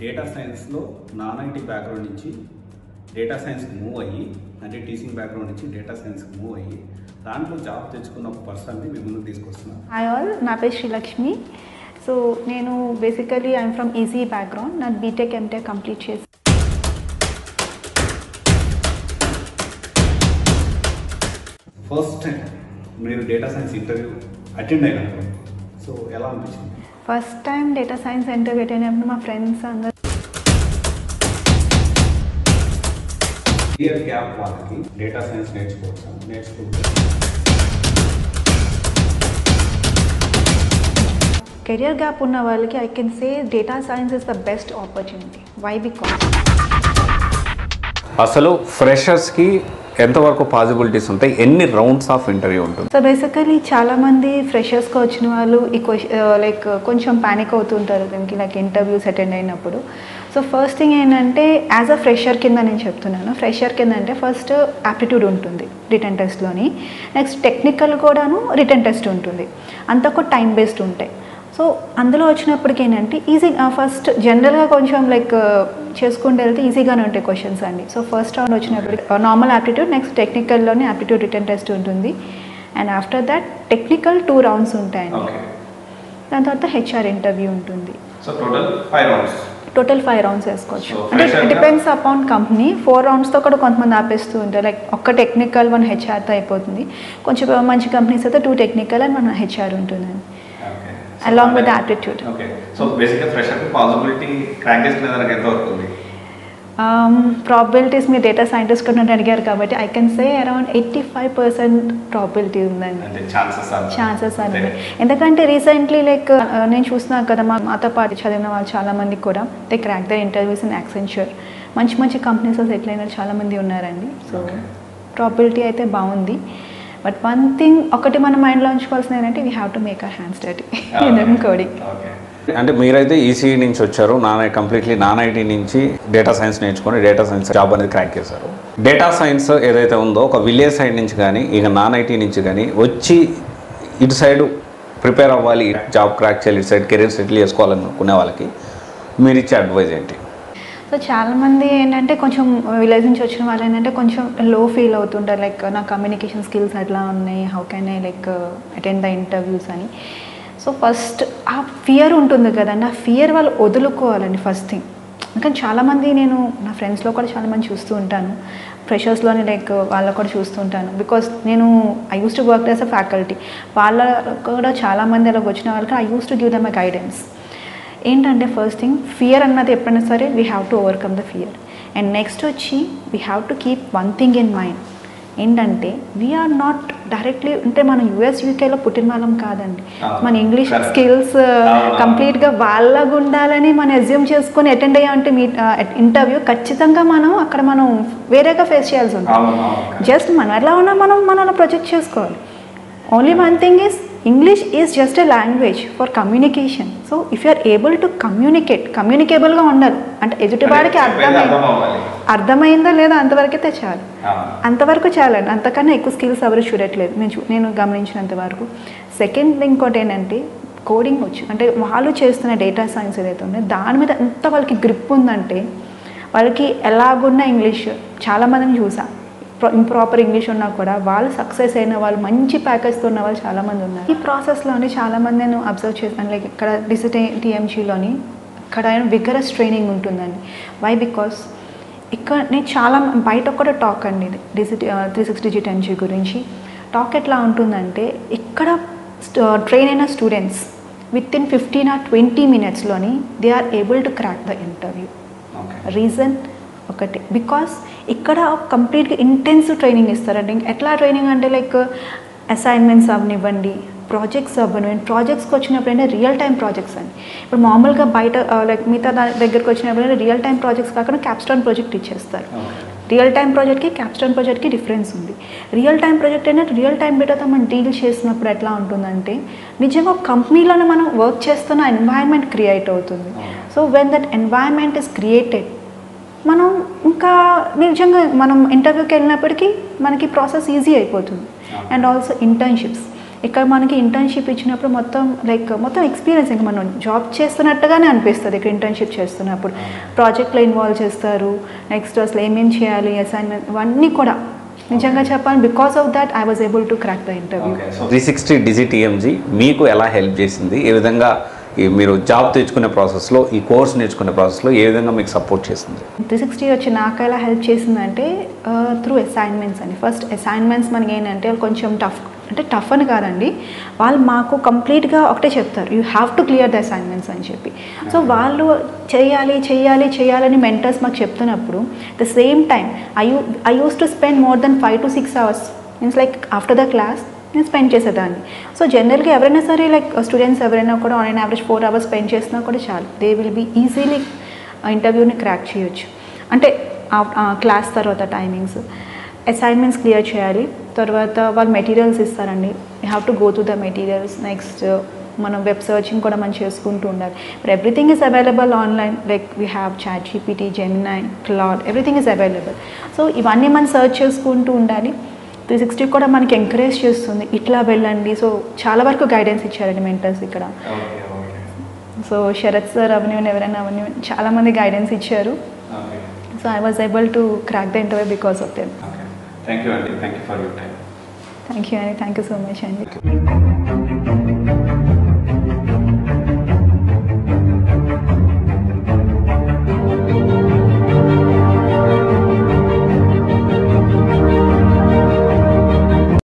Data సైన్స్లో non IT background నుంచి data సైన్స్కి మూవ్ అయ్యి అంటే టీచింగ్ బ్యాక్గ్రౌండ్ నుంచి డేటా సైన్స్కి మూవ్ అయ్యి దాంట్లో జాబ్ తెచ్చుకున్న ఒక పర్సన్ని మీ ముందుకు తీసుకొస్తున్నాను. హాయ్ ఆల్ నా పేరు శ్రీలక్ష్మి. సో నేను basically I'm from EC background నా బీటెక్ ఎంటెక్ కంప్లీట్ చేసి ఫస్ట్ టైం మీరు డేటా సైన్స్ ఇంటర్వ్యూ అటెండ్ అయినప్పుడు సో ఎలా అనిపించింది? First time data science interview attend అయినప్పుడు మా ఫ్రెండ్స్ అందరూ ఇయర్ గ్యాప్ వాళ్ళకి డేటా సైన్స్ నేర్చుకోవచ్చా నేర్చుకుంటారు కెరియర్ గ్యాప్ ఉన్న వాళ్ళకి I can say data science is the best opportunity why because అసలు ఫ్రెషర్స్కి ఎంతవరకు పాసిబిలిటీస్ ఉంటాయి? ఎన్ని రౌండ్స్ ఆఫ్ ఇంటర్వ్యూ ఉంటుంది? సో బేసికలీ చాలామంది ఫ్రెషర్స్గా వచ్చిన వాళ్ళు ఈ లైక్ uh, కొంచెం ప్యానిక్ అవుతుంటారు దీనికి నాకు ఇంటర్వ్యూస్ అటెండ్ అయినప్పుడు. సో ఫస్ట్ థింగ్ ఏంటంటే యాజ్ అ ఫ్రెషర్ కింద నేను చెప్తున్నాను. ఫ్రెషర్ కింద అంటే ఫస్ట్ యాప్టిట్యూడ్ ఉంటుంది రిటర్న్ టెస్ట్లోని నెక్స్ట్ టెక్నికల్ కూడాను రిటర్న్ టెస్ట్ ఉంటుంది. అంతకు టైం బేస్డ్ ఉంటాయి. సో అందులో వచ్చినప్పటికి ఏంటంటే ఈజీ ఫస్ట్ జనరల్గా కొంచెం లైక్ చేసుకుంటూ వెళ్తే ఈజీగానే ఉంటాయి క్వశ్చన్స్ అండి. సో ఫస్ట్ రౌండ్ వచ్చినప్పటికి నార్మల్ యాప్టిట్యూడ్ నెక్స్ట్ టెక్నికల్లోనే యాప్టిట్యూడ్ రిటర్న్ టెస్ట్ ఉంటుంది. And after that technical two rounds ఉంటాయండి. దాని తర్వాత హెచ్ఆర్ ఇంటర్వ్యూ ఉంటుంది. టోటల్ ఫైవ్ రౌండ్స్ వేసుకోవచ్చు. అంటే డిపెండ్స్ అపాన్ కంపెనీ ఫోర్ రౌండ్స్తో కూడా కొంతమంది ఆపేస్తూ ఉంటారు. లైక్ ఒక్క టెక్నికల్ వన్ హెచ్ఆర్తో అయిపోతుంది. కొంచెం మంచి కంపెనీస్ అయితే two technical and one HR ఉంటుందండి. With the aptitude. Okay so బేసిక్గా ఫ్రెషర్కి పాసిబిలిటీ క్రాక్ చేసుకునేదానికి ఎంత వస్తుంది ప్రాబిలిటీస్ మీరు డేటా సైంటిస్ట్ కూడా అడిగారు కాబట్టి I can say around eighty five percent probability ఉందండి ఛాన్సెస్ అనేవి ఎందుకంటే రీసెంట్లీ లైక్ నేను చూస్తున్నాను కదా మా మాతో పాటు చదివిన వాళ్ళు చాలా మంది కూడా they crack the interviews in Accenture మంచి మంచి కంపెనీస్ సెటిల్ అయిన చాలా మంది ఉన్నారండి. సో. ప్రాబిలిటీ అయితే బాగుంది. బట్ వన్ థింగ్ ఒకటి మన మైండ్లో ఉంచుకోవాల్సింది ఏంటంటే we have to make our hands dirty in coding అంటే మీరైతే ఈసీ నుంచి వచ్చారు నాన్ కంప్లీట్లీ నాన్ ఐటీ నుంచి డేటా సైన్స్ నేర్చుకొని డేటా సైన్స్ జాబ్ అనేది క్రాక్ చేశారు. డేటా సైన్స్ ఏదైతే ఉందో ఒక విలేజ్ సైడ్ నుంచి కానీ ఇక నాన్ ఐటీ నుంచి కానీ వచ్చి ఇటు సైడ్ ప్రిపేర్ అవ్వాలి జాబ్ క్రాక్ చేయాలి ఇటు సైడ్ కెరీర్ సెటిల్ చేసుకోవాలనుకునే వాళ్ళకి మీరు ఇచ్చే అడ్వైజ్ ఏంటి? సో చాలామంది ఏంటంటే కొంచెం విలేజ్ నుంచి వచ్చిన వాళ్ళు ఏంటంటే కొంచెం లో ఫీల్ అవుతుంటారు. లైక్ నా కమ్యూనికేషన్ స్కిల్స్ ఎట్లా ఉన్నాయి. How can I like attend the interviews అని. సో ఫస్ట్ ఆ ఫియర్ ఉంటుంది కదండి. ఆ ఫియర్ వాళ్ళు వదులుకోవాలండి ఫస్ట్ థింగ్ కానీ చాలామంది నేను నా ఫ్రెండ్స్లో కూడా చాలామంది చూస్తూ ఉంటాను. ఫ్రెషర్స్లోని లైక్ వాళ్ళ కూడా చూస్తూ ఉంటాను. బికాస్ నేను I use to work as a faculty వాళ్ళ కూడా చాలామంది అలా వచ్చిన వాళ్ళకి I use to give them a guidance ఏంటంటే ఫస్ట్ థింగ్ ఫియర్ అన్నది ఎప్పుడైనా సరే we have to overcome the fear and next వచ్చి we have to keep one thing in mind ఏంటంటే వీఆర్ నాట్ డైరెక్ట్లీ అంటే మనం యూఎస్ యూకేలో పుట్టిన వాళ్ళం కాదండి. మన ఇంగ్లీష్. స్కిల్స్. కంప్లీట్గా వాళ్ళగా ఉండాలని మనం అజ్యూమ్ చేసుకొని అటెండ్ అయ్యామంటే మీ ఇంటర్వ్యూ ఖచ్చితంగా మనం అక్కడ మనం వేరేగా ఫేస్ చేయాల్సి ఉంటుంది జస్ట్ మనం ఎలా ఉన్నా మనం మనల్ని ప్రొజెక్ట్ చేసుకోవాలి only one thing is English is just a language for communication so if you are able to communicate కమ్యూనికేబుల్గా ఉండాలి. అంటే ఎదుటివాడికి అర్థమైంది అర్థమైందో లేదో అంతవరకైతే చాలు. అంతవరకు చాలండి. అంతకన్నా ఎక్కువ స్కిల్స్ ఎవరు చూడట్లేదు. నేను నేను గమనించినంత వరకు. సెకండ్ ఇంకోటి ఏంటంటే కోడింగ్ వచ్చు. అంటే వాళ్ళు చేస్తున్న డేటా సైన్స్ ఏదైతే ఉందో దాని మీద ఎంత వాళ్ళకి గ్రిప్ ఉందంటే వాళ్ళకి ఎలాగున్న ఇంగ్లీష్ చాలామందిని చూసా. ఇంప్రాపర్ ఇంగ్లీష్ ఉన్నా కూడా వాళ్ళు సక్సెస్ అయిన వాళ్ళు మంచి ప్యాకేజ్తో ఉన్న వాళ్ళు చాలామంది ఉన్నారు. ఈ ప్రాసెస్లోని చాలామంది నేను అబ్జర్వ్ చేశాను. లైక్ ఇక్కడ డిసిటీ టీఎంసీలోని ఇక్కడ విగరస్ ట్రైనింగ్ ఉంటుందండి. వై బికాస్ ఇక్కడ నేను చాలా బయట కూడా టాక్ అండి ఇది. DCT three sixty G ten G గురించి. టాక్ ఎట్లా ఉంటుందంటే ఇక్కడ ట్రైన్ అయిన students within fifteen or twenty మినిట్స్లోని they are able to crack the interview reason ఒకటి. బికాస్ ఇక్కడ కంప్లీట్గా ఇంటెన్సివ్ ట్రైనింగ్ ఇస్తారండి. ఎట్లా ట్రైనింగ్ అంటే లైక్ అసైన్మెంట్స్ అవనివ్వండి ప్రాజెక్ట్స్ అవ్వనివ్వండి ప్రాజెక్ట్స్కి వచ్చినప్పుడు అంటే రియల్ టైం ప్రాజెక్ట్స్ అండి. ఇప్పుడు మామూలుగా బయట లైక్ మిగతా దాని దగ్గరికి వచ్చినప్పుడు రియల్ టైం ప్రాజెక్ట్స్ కాకుండా క్యాప్స్టోన్ ప్రాజెక్ట్ ఇచ్చేస్తారు. రియల్ టైం ప్రాజెక్ట్కి క్యాప్స్టోన్ ప్రాజెక్ట్కి డిఫరెన్స్ ఉంది. రియల్ టైం ప్రాజెక్ట్ అయినా రియల్ టైం డేటాతో మనం డీల్ చేసినప్పుడు ఎట్లా ఉంటుందంటే నిజంగా ఒక కంపెనీలోనే మనం వర్క్ చేస్తున్న ఎన్వైర్న్మెంట్ క్రియేట్ అవుతుంది. So when that environment is created మనం ఇంకా నిజంగా మనం ఇంటర్వ్యూకి వెళ్ళినప్పటికీ మనకి ప్రాసెస్ ఈజీ అయిపోతుంది. అండ్ ఆల్సో ఇంటర్న్షిప్స్ ఇక్కడ మనకి ఇంటర్న్షిప్ ఇచ్చినప్పుడు మొత్తం లైక్ మొత్తం ఎక్స్పీరియన్స్ ఇంకా మనం జాబ్ చేస్తున్నట్టుగానే అనిపిస్తుంది ఇక్కడ ఇంటర్న్షిప్ చేస్తున్నప్పుడు. ప్రాజెక్ట్లో ఇన్వాల్వ్ చేస్తారు నెక్స్ట్ అసలు ఏమేం చేయాలి అసైన్మెంట్ ఇవన్నీ కూడా. నిజంగా చెప్పాలి because of that I was able to crack the interview three sixty digit EMG మీకు ఎలా హెల్ప్ చేసింది? ఏ విధంగా మీరు జాబ్ తెచ్చుకునే ప్రాసెస్లో ఈ కోర్స్ నేర్చుకునే ప్రాసెస్లో ఏ విధంగా మీకు సపోర్ట్ చేసింది త్రీ సిక్స్టీ వచ్చి నాకు ఎలా హెల్ప్ చేసిందంటే త్రూ అసైన్మెంట్స్ అండి. ఫస్ట్ అసైన్మెంట్స్ మనకి ఏంటంటే కొంచెం టఫ్ అంటే టఫ్ అని కాదండి. వాళ్ళు మాకు కంప్లీట్గా ఒకటే చెప్తారు. You have to clear the assignments అని చెప్పి. సో వాళ్ళు చేయాలి చేయాలి చేయాలని మెంటర్స్ మాకు చెప్తున్నప్పుడు the same time I you I use to spend more than five to six hours. Means like after the class నేను స్పెండ్ చేసేదాన్ని. సో జనరల్గా ఎవరైనా సరే లైక్ స్టూడెంట్స్ ఎవరైనా కూడా online average four hours spend చేసినా కూడా చాలు. దే విల్ బీ ఈజీలీ ఇంటర్వ్యూని క్రాక్ చేయొచ్చు. అంటే క్లాస్ తర్వాత టైమింగ్స్ అసైన్మెంట్స్ క్లియర్ చేయాలి. తర్వాత వాళ్ళు మెటీరియల్స్ ఇస్తారండి. You have to go to the materials next మనం వెబ్ సర్చింగ్ కూడా మనం చేసుకుంటూ ఉండాలి. ఇప్పుడు everything is available online like we have chat GPT Gemini Claude everything is available so ఇవన్నీ మనం సర్చ్ చేసుకుంటూ ఉండాలి. త్రీ సిక్స్టీ కూడా మనకి ఎంకరేజ్ చేస్తుంది. ఇట్లా వెళ్ళండి. సో చాలా వరకు గైడెన్స్ ఇచ్చారండి మెంటర్స్ ఇక్కడ. సో శరత్ సార్ అవన్నీ ఎవరైనా అవన్నీ చాలామంది గైడెన్స్ ఇచ్చారు. So I was able to crack the interview because of them thank you అండి thank you for your time thank you అండి థ్యాంక్ యూ సో మచ్ అండి